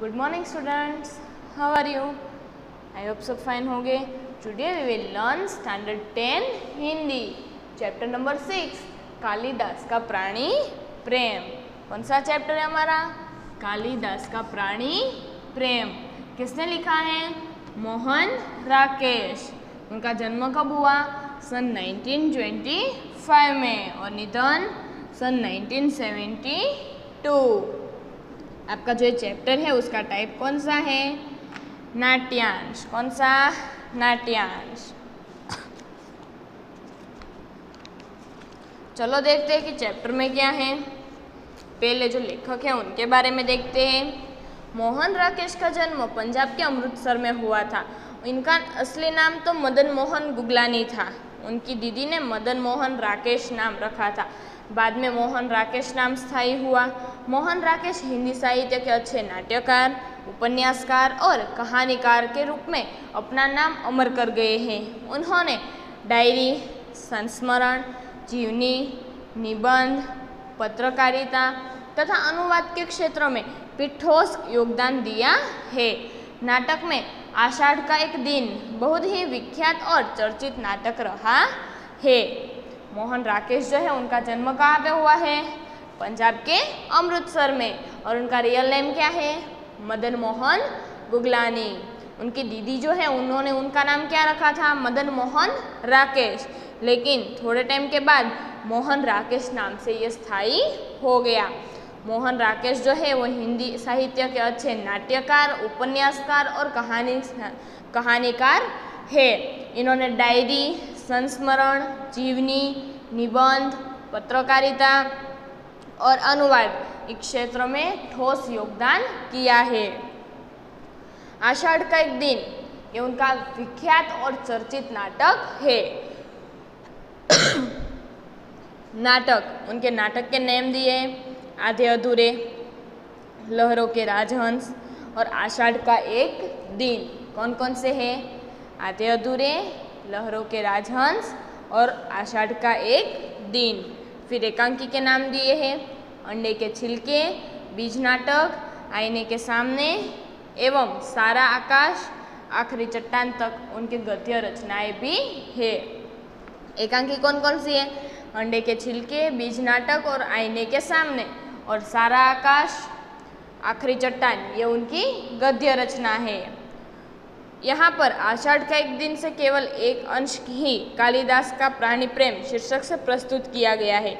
Good morning, students. How are you? I hope so fine होंगे. Today we will learn standard 10 Hindi chapter number six Kalidas का प्राणी प्रेम कौन सा chapter है हमारा? कालिदास का प्राणी प्रेम किसने लिखा है? मोहन राकेश. उनका जन्म कब हुआ? सन 1925 में और निधन सन 1972 आपका जो चैप्टर है, उसका टाइप कौन सा है? नाट्यांश। कौन सा? नाट्यांश। चलो देखते हैं कि चैप्टर में क्या है। पहले जो लेखक हैं, उनके बारे में देखते हैं। मोहन राकेश का जन्म पंजाब के अमृतसर में हुआ था। इनका असली नाम तो मदन मोहन गुगलानी था। उनकी दीदी ने मदन मोहन राकेश नाम रखा था। बाद में मोहन राकेश नाम स्थायी हुआ। मोहन राकेश हिंदी साहित्य के अच्छे नाट्यकार, उपन्यासकार और कहानीकार के रूप में अपना नाम अमर कर गए हैं। उन्होंने डायरी, संस्मरण, जीवनी, निबंध, पत्रकारिता तथा अनुवाद के क्षेत्रों में भी ठोस योगदान दिया है। नाटक में आषाढ़ का एक दिन बहुत ही विख्यात और चर्चित नाटक रहा है। मोहन राकेश जो है, उनका जन्म कहाँ पे हुआ है? पंजाब के अमृतसर में। और उनका रियल नेम क्या है? मदन मोहन गुगलानी। उनकी दीदी जो है, उन्होंने उनका नाम क्या रखा था? मदन मोहन राकेश। लेकिन थोड़े टाइम के बाद मोहन राकेश नाम से ये स्थायी हो गया। मोहन राकेश जो है, वो हिंदी साहित्य के अच्छे नाट्यकार, उपन्यासकार और कहानी कहानीकार है। इन्होंने डायरी, संस्मरण, जीवनी, निबंध, पत्रकारिता और अनुवाद। इस क्षेत्र में ठोस योगदान किया है। आषाढ़ का एक दिन, ये उनका विख्यात और चर्चित नाटक है। नाटक, उनके नाटक के नेम दिए आधे अधूरे, लहरों के राजहंस, और आषाढ़ का एक दिन। कौन कौन से हैं? आधे अधूरे, लहरों के राजहंस, और आषाढ़ का एक दिन। फिर एकांकी के नाम दिए हैं, अंडे के छिलके, बीज नाटक, आईने के सामने, एवं सारा आकाश, आखिरी चट्टान तक उनकी गद्य रचनाएँ भी है। एकांकी कौन कौन सी है? अंडे के छिलके, बीज नाटक और आईने के सामने, और सारा आकाश, आखिरी चट्टान, ये उनकी गद्य रचना है। यहाँ पर आषाढ़ का एक दिन से केवल एक अंश ही कालिदास का प्राणी प्रेम शीर्षक से प्रस्तुत किया गया है।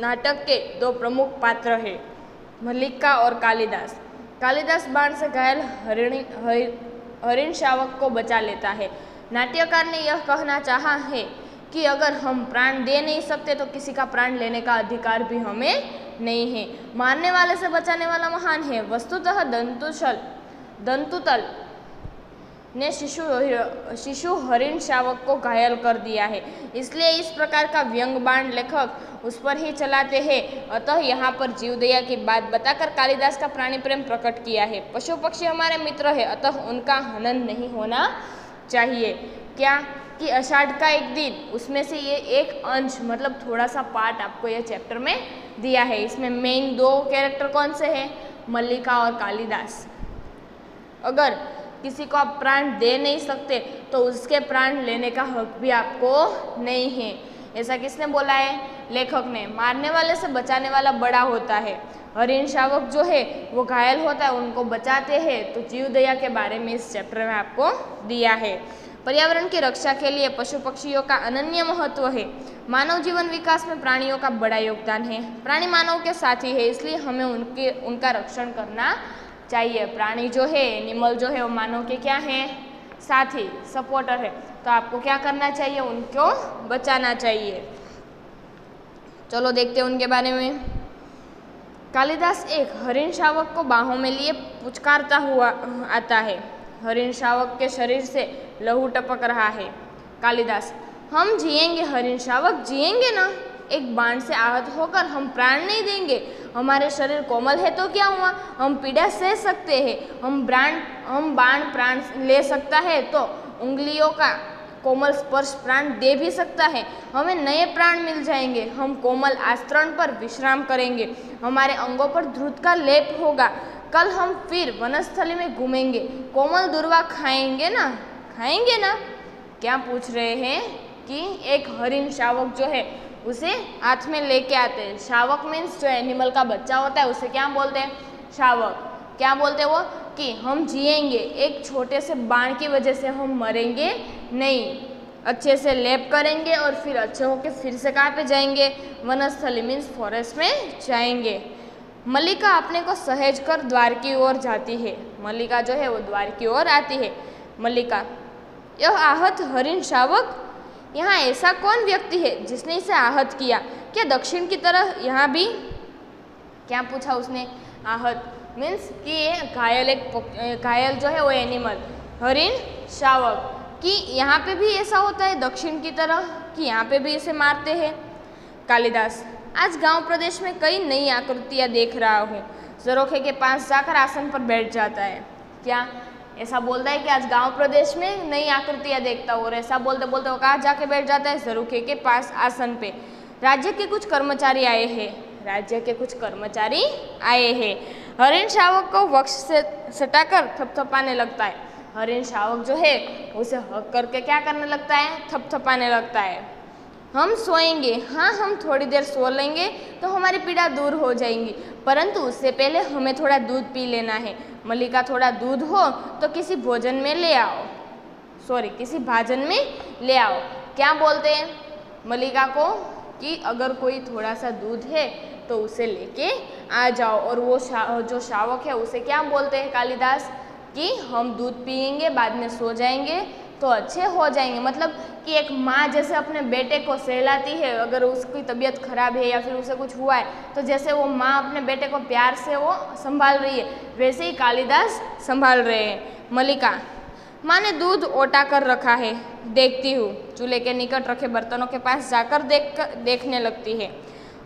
नाटक के दो प्रमुख पात्र हैं, मल्लिका और कालिदास। कालिदास बाण से घायल हरिणी हरिण शावक को बचा लेता है। नाट्यकार ने यह कहना चाहा है कि अगर हम प्राण दे नहीं सकते तो किसी का प्राण लेने का अधिकार भी हमें नहीं है। मारने वाले से बचाने वाला महान है। वस्तुतः दंतुशल, दंतुतल ने शिशु शिशु हरिण शावक को घायल कर दिया है। इसलिए इस प्रकार का व्यंग बाण लेखक उस पर ही चलाते हैं। अतः यहाँ पर जीवदया की बात बताकर कालिदास का प्राणी प्रेम प्रकट किया है। पशु पक्षी हमारे मित्र है, अतः उनका हनन नहीं होना चाहिए। क्या कि अषाढ़ का एक दिन, उसमें से ये एक अंश मतलब थोड़ा सा पार्ट आपको ये चैप्टर में दिया है। इसमें मेन दो कैरेक्टर कौन से हैं? मल्लिका और कालिदास। अगर किसी को आप प्राण दे नहीं सकते तो उसके प्राण लेने का हक भी आपको नहीं है। ऐसा किसने बोला है? लेखक ने। मारने वाले से बचाने वाला बड़ा होता है। हरिण शावक जो है, वो घायल होता है, उनको बचाते हैं। तो जीव दया के बारे में इस चैप्टर में आपको दिया है। पर्यावरण की रक्षा के लिए पशु पक्षियों का अनन्य महत्व है। मानव जीवन विकास में प्राणियों का बड़ा योगदान है। प्राणी मानव के साथी है, इसलिए हमें उनके, उनका रक्षण करना चाहिए। प्राणी जो है एनिमल जो है, वो मानव के क्या है? साथी सपोर्टर है। तो आपको क्या करना चाहिए? उनको बचाना चाहिए। चलो देखते हैं उनके बारे में। कालिदास एक हरिण शावक को बाहों में लिए पुचकारता हुआ, आता है। हरिण शावक के शरीर से लहू टपक रहा है। कालिदास, हम जिएँगे, हरिण शावक, जिएँगे ना? एक बाण से आहत होकर हम प्राण नहीं देंगे। हमारे शरीर कोमल है तो क्या हुआ? हम पीड़ा सह सकते हैं। हम प्राण हम बाण प्राण ले सकता है तो उंगलियों का कोमल स्पर्श प्राण दे भी सकता है। हमें नए प्राण मिल जाएँगे। हम कोमल आस्तरण पर विश्राम करेंगे। हमारे अंगों पर ध्रुत का लेप होगा। कल हम फिर वनस्थली में घूमेंगे। कोमल दुर्वा खाएँगे ना? खाएँगे ना? क्या पूछ रहे हैं कि एक हरिण शावक जो है उसे हाथ में लेके आते हैं। शावक मीन्स जो एनिमल का बच्चा होता है, उसे क्या बोलते हैं? शावक। क्या बोलते हैं वो? कि हम जिएँगे, एक छोटे से बाण की वजह से हम मरेंगे नहीं। अच्छे से लेप करेंगे और फिर अच्छे होके फिर से कहाँ पे जाएँगे? वनस्थली मीन्स फॉरेस्ट में जाएँगे। मल्लिका अपने को सहेज कर द्वार की ओर जाती है। मल्लिका जो है वो द्वार की ओर आती है। मल्लिका, यह आहत हरिण शावक यहाँ ऐसा कौन व्यक्ति है जिसने इसे आहत किया? क्या दक्षिण की तरह यहाँ भी? क्या पूछा उसने? आहत मीन्स कि ये घायल एक घायल जो है वो एनिमल हरिण, शावक, कि यहाँ पे भी ऐसा होता है दक्षिण की तरह, कि यहाँ पे भी इसे मारते हैं? कालिदास, आज गाँव प्रदेश में कई नई आकृतियाँ देख रहा हूँ। जरोखे के पास जाकर आसन पर बैठ जाता है। क्या? ऐसा बोलता है कि आज गाँव प्रदेश में नई आकृतियाँ देखता हूँ और ऐसा बोलते बोलते वो कहा, जाके बैठ जाता है जरूखे के पास आसन पे। राज्य के कुछ कर्मचारी आए हैं। राज्य के कुछ कर्मचारी आए हैं। हरिण शावक को वक्ष से सटाकर थपथपाने लगता है। हरिण शावक जो है, उसे हक करके क्या करने लगता है? थपथपाने लगता है। हम सोएँगे। हाँ हम थोड़ी देर सो लेंगे तो हमारी पीड़ा दूर हो जाएँगी। परंतु उससे पहले हमें थोड़ा दूध पी लेना है। मल्लिका थोड़ा दूध हो तो किसी भोजन में ले आओ। सॉरी किसी भाजन में ले आओ। क्या बोलते हैं मल्लिका को कि अगर कोई थोड़ा सा दूध है तो उसे लेके आ जाओ। और वो शा, जो शावक है उसे क्या बोलते हैं कालिदास कि हम दूध पियेंगे बाद में सो जाएँगे। तो अच्छे हो जाएँगे। मतलब कि एक माँ जैसे अपने बेटे को सहलाती है, अगर उसकी तबीयत खराब है या फिर उसे कुछ हुआ है तो जैसे वो माँ अपने बेटे को प्यार से वो संभाल रही है, वैसे ही कालिदास संभाल रहे हैं। मलिका माँ ने दूध ओटा कर रखा है, देखती हूँ। चूल्हे के निकट रखे बर्तनों के पास जाकर देख कर देखने लगती है।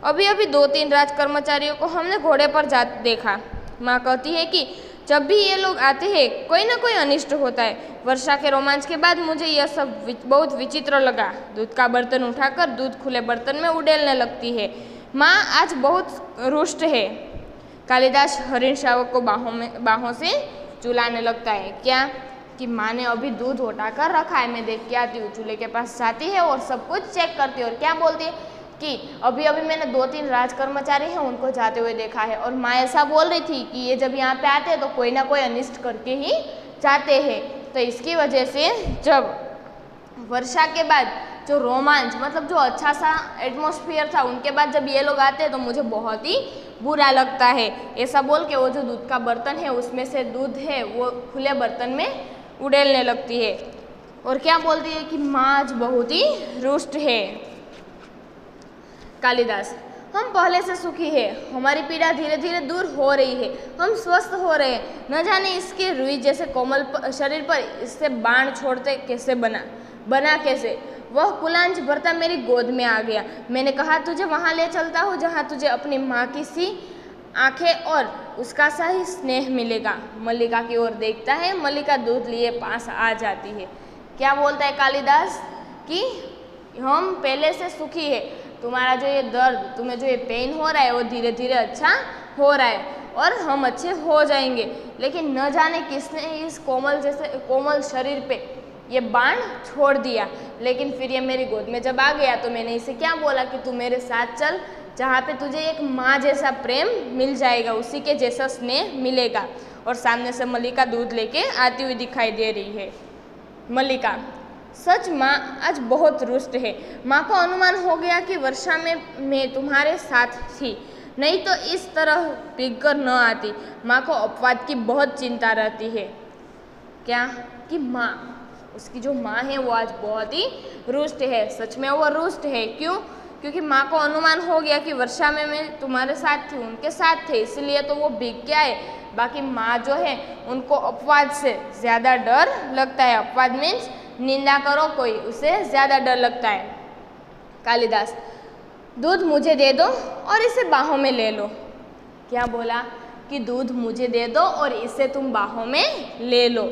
अभी अभी दो तीन राज कर्मचारियों को हमने घोड़े पर जा देखा। माँ कहती है कि जब भी ये लोग आते हैं, कोई ना कोई अनिष्ट होता है। वर्षा के रोमांच के बाद मुझे यह सब बहुत विचित्र लगा। दूध का बर्तन उठाकर दूध खुले बर्तन में उडेलने लगती है। माँ आज बहुत रुष्ट है। कालिदास हरिण शावक को बाहों में, बाहों से चुलाने लगता है। क्या? कि माँ ने अभी दूध उठा कर रखा है। मैं देख के आती हूँ। चूल्हे के पास जाती है और सब कुछ चेक करती है। और क्या बोलती है? कि अभी अभी मैंने दो तीन राज कर्मचारी हैं, उनको जाते हुए देखा है। और माँ ऐसा बोल रही थी कि ये जब यहाँ पे आते हैं तो कोई ना कोई अनिष्ट करके ही जाते हैं। तो इसकी वजह से जब वर्षा के बाद जो रोमांच मतलब जो अच्छा सा एटमोसफियर था, उनके बाद जब ये लोग आते हैं तो मुझे बहुत ही बुरा लगता है। ऐसा बोल के वो जो दूध का बर्तन है, उसमें से दूध है, वो खुले बर्तन में उड़ेलने लगती है। और क्या बोलती है कि माँ आज बहुत ही रुष्ट है। कालिदास, हम पहले से सुखी है, हमारी पीड़ा धीरे धीरे दूर हो रही है, हम स्वस्थ हो रहे हैं। न जाने इसके रुई जैसे कोमल शरीर पर इससे बाण छोड़ते कैसे बना बना कैसे? वह कुलांज भरता मेरी गोद में आ गया। मैंने कहा, तुझे वहाँ ले चलता हूँ, जहाँ तुझे अपनी माँ की सी आँखें और उसका सा ही स्नेह मिलेगा। मल्लिका की ओर देखता है, मल्लिका दूध लिए पास आ जाती है। क्या बोलता है कालिदास कि हम पहले से सुखी है? तुम्हारा जो ये दर्द, तुम्हें जो ये पेन हो रहा है, वो धीरे धीरे अच्छा हो रहा है और हम अच्छे हो जाएँगे। लेकिन न जाने किसने इस कोमल जैसे, कोमल शरीर पे ये बाण छोड़ दिया। लेकिन फिर ये मेरी गोद में जब आ गया तो मैंने इसे क्या बोला कि तू मेरे साथ चल, जहाँ पे तुझे एक माँ जैसा प्रेम मिल जाएगा, उसी के जैसा स्नेह मिलेगा। और सामने से मल्लिका दूध लेके आती हुई दिखाई दे रही है। मल्लिका। सच माँ, आज बहुत रुष्ट है। माँ को अनुमान हो गया कि वर्षा में, मैं तुम्हारे साथ थी। नहीं तो इस तरह पिघ कर न आती। माँ को अपवाद की बहुत चिंता रहती है। क्या? कि माँ, उसकी जो माँ है, वो आज बहुत ही रुष्ट है। सच में वो रुष्ट है। क्यों? क्योंकि माँ को अनुमान हो गया कि वर्षा में मैं तुम्हारे साथ थी, उनके साथ थे। इसलिए तो वो भीग के आए बाकी माँ जो है, उनको अपवाद से ज़्यादा डर लगता है। अपवाद मीन्स निंदा करो, कोई उसे ज़्यादा डर लगता है। कालिदास, दूध मुझे दे दो और इसे बाहों में ले लो। क्या बोला कि दूध मुझे दे दो और इसे तुम बाहों में ले लो?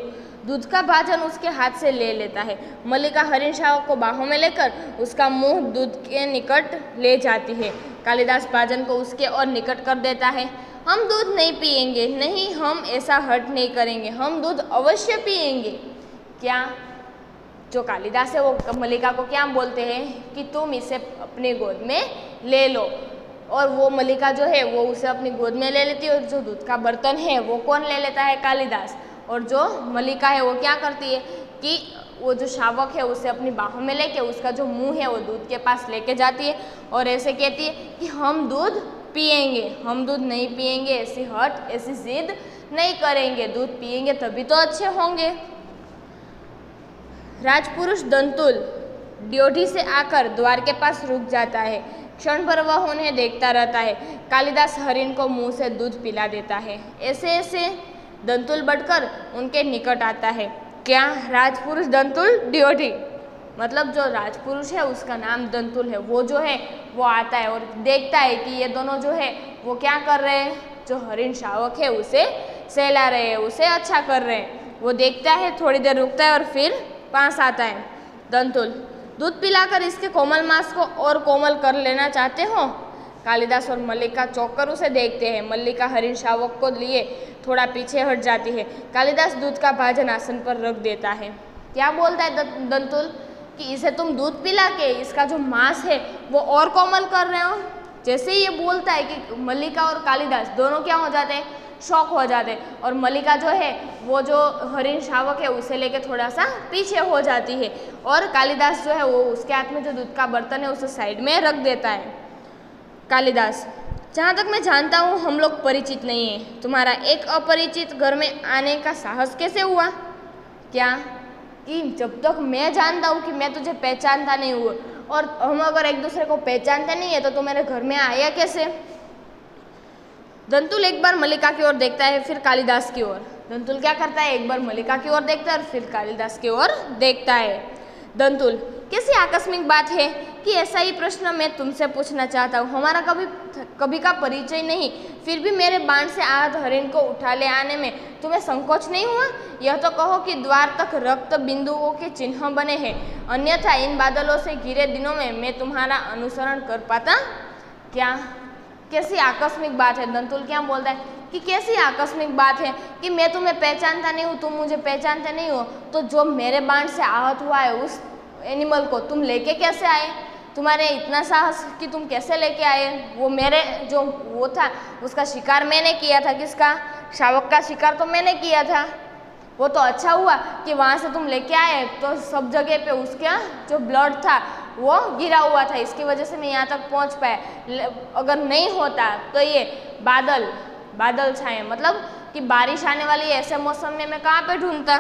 दूध का भाजन उसके हाथ से ले लेता है। मल्लिका हरिण शावक को बाहों में लेकर उसका मुँह दूध के निकट ले जाती है। कालिदास भाजन को उसके और निकट कर देता है। हम दूध नहीं पिएँगे नहीं, हम ऐसा हट नहीं करेंगे। हम दूध अवश्य पिएँगे क्या जो कालिदास है, वो मल्लिका को क्या बोलते हैं कि तुम इसे अपने गोद में ले लो। और वो मल्लिका जो है, वो उसे अपनी गोद में ले लेती है और जो दूध का बर्तन है, वो कौन ले लेता है? कालिदास। और जो मल्लिका है, वो क्या करती है कि वो जो शावक है, उसे अपनी बाहों में लेके, उसका जो मुँह है, वो दूध के पास लेके जाती है और ऐसे कहती है कि हम दूध पिएँगे हम दूध नहीं पिएँगे ऐसी हट, ऐसी जिद नहीं करेंगे। दूध पिएँगे तभी तो अच्छे होंगे। राजपुरुष दंतुल ड्योढ़ी से आकर द्वार के पास रुक जाता है। क्षण भर वह उन्हें देखता रहता है। कालिदास हरिण को मुँह से दूध पिला देता है। ऐसे ऐसे दंतुल बढ़कर उनके निकट आता है। क्या राजपुरुष दंतुल ड्योढ़ी? मतलब जो राजपुरुष है, उसका नाम दंतुल है। वो जो है, वो आता है और देखता है कि ये दोनों जो है, वो क्या कर रहे हैं? जो हरिण शावक है, उसे सहला रहे हैं, उसे अच्छा कर रहे हैं। वो देखता है, थोड़ी देर रुकता है और फिर पास आता है दंतुल, दूध पिलाकर इसके कोमल मांस को और कोमल कर लेना चाहते हो? कालिदास और मल्लिका चौकर उसे देखते हैं। मल्लिका हरिण शावक को लिए थोड़ा पीछे हट जाती है। कालिदास दूध का भाजन आसन पर रख देता है। क्या बोलता है दंतुल कि इसे तुम दूध पिला के इसका जो मांस है वो और कोमल कर रहे हो? जैसे ही ये बोलता है कि मल्लिका और कालिदास दोनों क्या हो जाते हैं? शौक हो जाते हैं। और मल्लिका जो है, वो जो हरिण शावक है, उसे लेके थोड़ा सा पीछे हो जाती है। और कालिदास जो है, वो उसके हाथ में जो दूध का बर्तन है, उसे साइड में रख देता है। कालिदास, जहाँ तक मैं जानता हूँ, हम लोग परिचित नहीं हैं। तुम्हारा एक अपरिचित घर में आने का साहस कैसे हुआ? क्या? कि जब तक मैं जानता हूँ कि मैं तुझे पहचानता नहीं हुआ और हम अगर एक दूसरे को पहचानते नहीं है तो तू मेरे घर में आया कैसे? दंतुल एक बार मल्लिका की ओर देखता है, फिर कालिदास की ओर। दंतुल क्या करता है? एक बार मल्लिका की ओर देखता है, और फिर कालिदास की ओर देखता है। दंतुल कैसी आकस्मिक बात है कि ऐसा ही प्रश्न मैं तुमसे पूछना चाहता हूँ? हमारा कभी कभी का परिचय नहीं, फिर भी मेरे बाण से आहत हरिण को उठा ले आने में तुम्हें संकोच नहीं हुआ? यह तो कहो कि द्वार तक रक्त बिंदुओं के चिन्ह बने हैं, अन्यथा इन बादलों से घिरे दिनों में मैं तुम्हारा अनुसरण कर पाता? क्या? कैसी आकस्मिक बात है? दंतुल क्या बोलता है? कि कैसी आकस्मिक बात है कि मैं तुम्हें पहचानता नहीं हूँ, तुम मुझे पहचानते नहीं हो तो जो मेरे बाण से आहत हुआ है, उस एनिमल को तुम लेके कैसे आए? तुम्हारे इतना साहस कि तुम कैसे लेके आए? वो मेरे जो वो था, उसका शिकार मैंने किया था किसका? शावक का शिकार तो मैंने किया था। वो तो अच्छा हुआ कि वहाँ से तुम लेके आए तो सब जगह पे उसका जो ब्लड था, वो गिरा हुआ था। इसकी वजह से मैं यहाँ तक पहुँच पाया अगर नहीं होता तो ये बादल बादल छाए। मतलब कि बारिश आने वाली ऐसे मौसम में मैं कहाँ पे ढूंढता?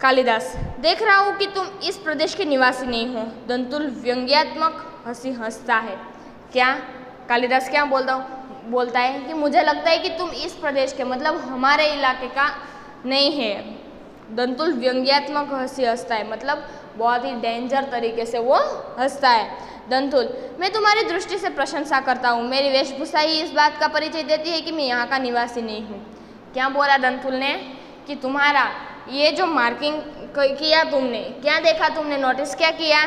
कालिदास, देख रहा हूँ कि तुम इस प्रदेश के निवासी नहीं हो। दंतुल व्यंग्यात्मक हँसी हंसता है। क्या? कालिदास क्या बोलता हूँ? बोलता है कि मुझे लगता है कि तुम इस प्रदेश के मतलब हमारे इलाके का नहीं है। दंतुल व्यंग्यात्मक हँसी हंसता है मतलब बहुत ही डेंजर तरीके से वो हंसता है। दंतुल, मैं तुम्हारी दृष्टि से प्रशंसा करता हूँ। मेरी वेशभूषा ही इस बात का परिचय देती है कि मैं यहाँ का निवासी नहीं हूँ। क्या बोला दंतुल ने? कि तुम्हारा ये जो मार्किंग किया तुमने, क्या देखा तुमने? नोटिस क्या किया?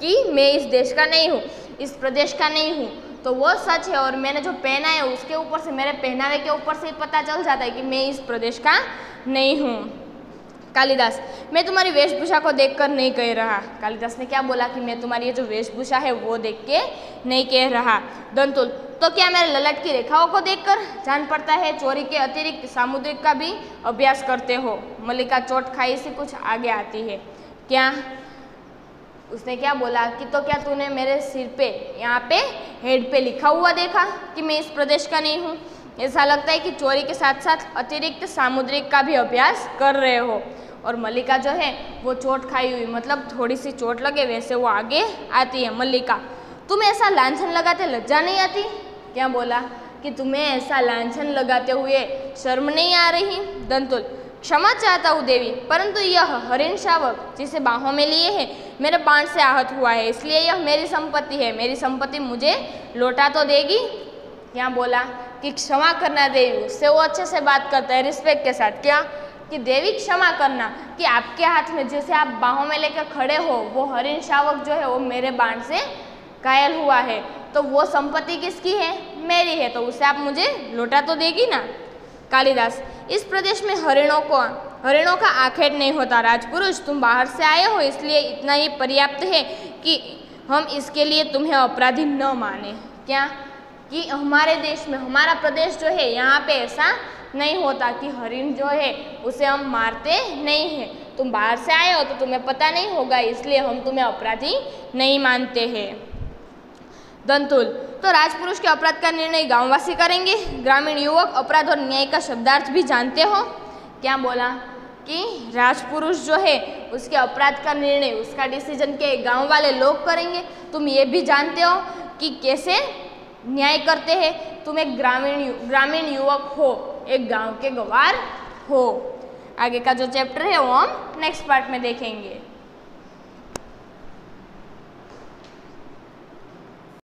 कि मैं इस देश का नहीं हूँ, इस प्रदेश का नहीं हूँ। तो वो सच है और मैंने जो पहना है, उसके ऊपर से, मेरे पहनावे के ऊपर से पता चल जाता है कि मैं इस प्रदेश का नहीं हूँ। कालिदास, मैं तुम्हारी वेशभूषा को देखकर नहीं कह रहा। कालिदास ने क्या बोला कि मैं तुम्हारी ये जो वेशभूषा है, वो देख के नहीं कह रहा। दंतुल तो क्या मेरे ललट की रेखाओं को देखकर जान पड़ता है? चोरी के अतिरिक्त सामुद्रिक का भी अभ्यास करते हो। मल्लिका चोट खाई से कुछ आगे आती है। क्या? उसने क्या बोला कि तो क्या तूने मेरे सिर पे, यहाँ पे हेड पे लिखा हुआ देखा कि मैं इस प्रदेश का नहीं हूँ? ऐसा लगता है कि चोरी के साथ साथ अतिरिक्त सामुद्रिक का भी अभ्यास कर रहे हो। और मल्लिका जो है, वो चोट खाई हुई मतलब थोड़ी सी चोट लगे, वैसे वो आगे आती है, मल्लिका। तुम्हें ऐसा लाछन लगाते लज्जा नहीं आती? क्या बोला? कि तुम्हें ऐसा लाछन लगाते हुए शर्म नहीं आ रही? दंतुल, क्षमा चाहता हूँ देवी, परंतु यह हरिण शावक, जिसे बाहों में लिए है, मेरे बाण से आहत हुआ है, इसलिए यह मेरी संपत्ति है, मेरी संपत्ति मुझे लौटा तो देगी। क्या बोला? कि क्षमा करना देवी, उससे वो अच्छे से बात करता है, रिस्पेक्ट के साथ, क्या? कि देवी क्षमा करना कि आपके हाथ में जैसे आप बाहों में लेकर खड़े हो, वो हरिण शावक जो है वो मेरे बाण से घायल हुआ है। तो वो संपत्ति किसकी है? मेरी है तो उसे आप मुझे लौटा तो देगी ना? कालिदास, इस प्रदेश में हरिणों को, हरिणों का आखेट नहीं होता। राजपुरुष, तुम बाहर से आए हो, इसलिए इतना ही पर्याप्त है कि हम इसके लिए तुम्हें अपराधी न माने। क्या? कि हमारे देश में, हमारा प्रदेश जो है, यहाँ पे ऐसा नहीं होता कि हरिण जो है, उसे हम मारते नहीं हैं। तुम बाहर से आए हो तो तुम्हें पता नहीं होगा, इसलिए हम तुम्हें अपराधी नहीं मानते हैं। दंतुल तो राजपुरुष के अपराध का निर्णय गांववासी करेंगे। ग्रामीण युवक अपराध और न्याय का शब्दार्थ भी जानते हो। क्या बोला? कि राजपुरुष जो है, उसके अपराध का निर्णय, उसका डिसीज़न के गाँव वाले लोग करेंगे। तुम ये भी जानते हो कि कैसे न्याय करते हैं? तुम एक ग्रामीण ग्रामीण युवक हो एक गाँव के गवार हो। आगे का जो चैप्टर है वो हम नेक्स्ट पार्ट में देखेंगे।